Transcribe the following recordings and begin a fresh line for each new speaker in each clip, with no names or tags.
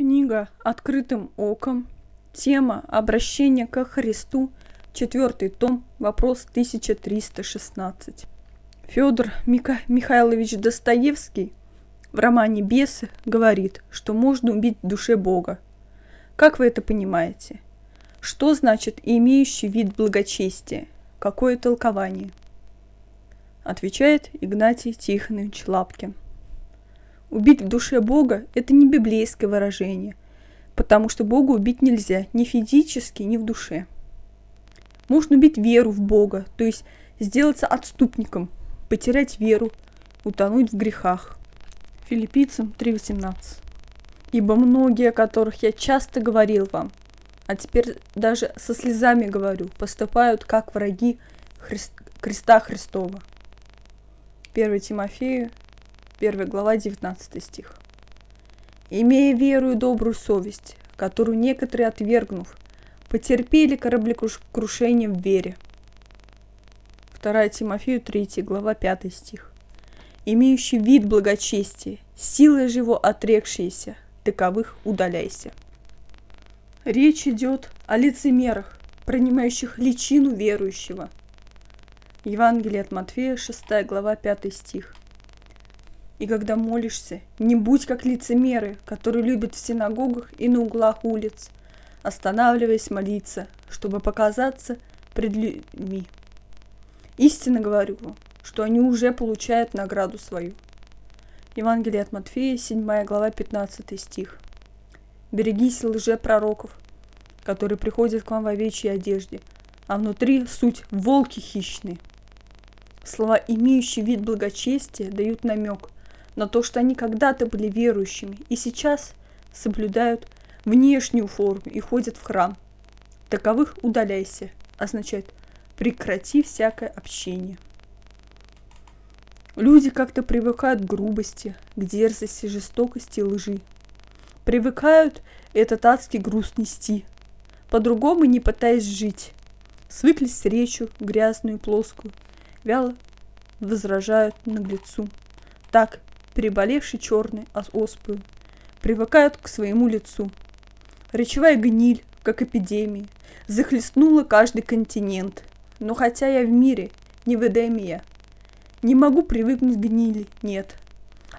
Книга «Открытым оком». Тема «Обращение ко Христу». Четвертый том. Вопрос 1316. Федор Мика- Михайлович Достоевский в романе «Бесы» говорит, что можно убить в душе Бога. Как вы это понимаете? Что значит имеющий вид благочестия? Какое толкование? Отвечает Игнатий Тихонович Лапкин. Убить в душе Бога – это не библейское выражение, потому что Бога убить нельзя ни физически, ни в душе. Можно убить веру в Бога, то есть сделаться отступником, потерять веру, утонуть в грехах. Филиппийцам 3.18. Ибо многие, о которых я часто говорил вам, а теперь даже со слезами говорю, поступают как враги Христ... Христа Христова. 1 Тимофею 1 глава, 19 стих. «Имея веру и добрую совесть, которую некоторые, отвергнув, потерпели кораблекрушение в вере». 2 Тимофею 3 глава, 5 стих. «Имеющий вид благочестия, силой же его отрекшиеся, таковых удаляйся». Речь идет о лицемерах, принимающих личину верующего. Евангелие от Матфея, 6 глава, 5 стих. И когда молишься, не будь как лицемеры, которые любят в синагогах и на углах улиц, останавливаясь молиться, чтобы показаться пред людьми. Истинно говорю вам, что они уже получают награду свою. Евангелие от Матфея, 7 глава, 15 стих. Берегись лжепророков, которые приходят к вам в овечьей одежде, а внутри суть волки хищные. Слова, имеющие вид благочестия, дают намек – на то, что они когда-то были верующими и сейчас соблюдают внешнюю форму и ходят в храм. Таковых удаляйся, означает прекрати всякое общение. Люди как-то привыкают к грубости, к дерзости, жестокости и лжи. Привыкают этот адский груз нести, по-другому не пытаясь жить. Свыклись с речью, грязную и плоскую, вяло возражают наглецу. Так переболевший черной оспою, привыкают к своему лицу. Речевая гниль, как эпидемия, захлестнула каждый континент. Но хотя я в мире, не в Эдемия, не могу привыкнуть к гнили, нет.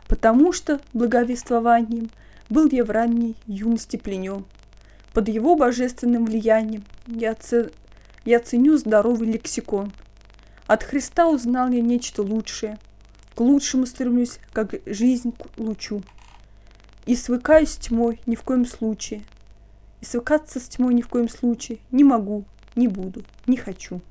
Потому что благовествованием был я в ранней юности пленен. Под его божественным влиянием я, ц... я ценю здоровый лексикон. От Христа узнал я нечто лучшее – лучшему стремлюсь, как жизнь к лучу. И свыкаюсь с тьмой ни в коем случае. И свыкаться с тьмой ни в коем случае не могу, не буду, не хочу.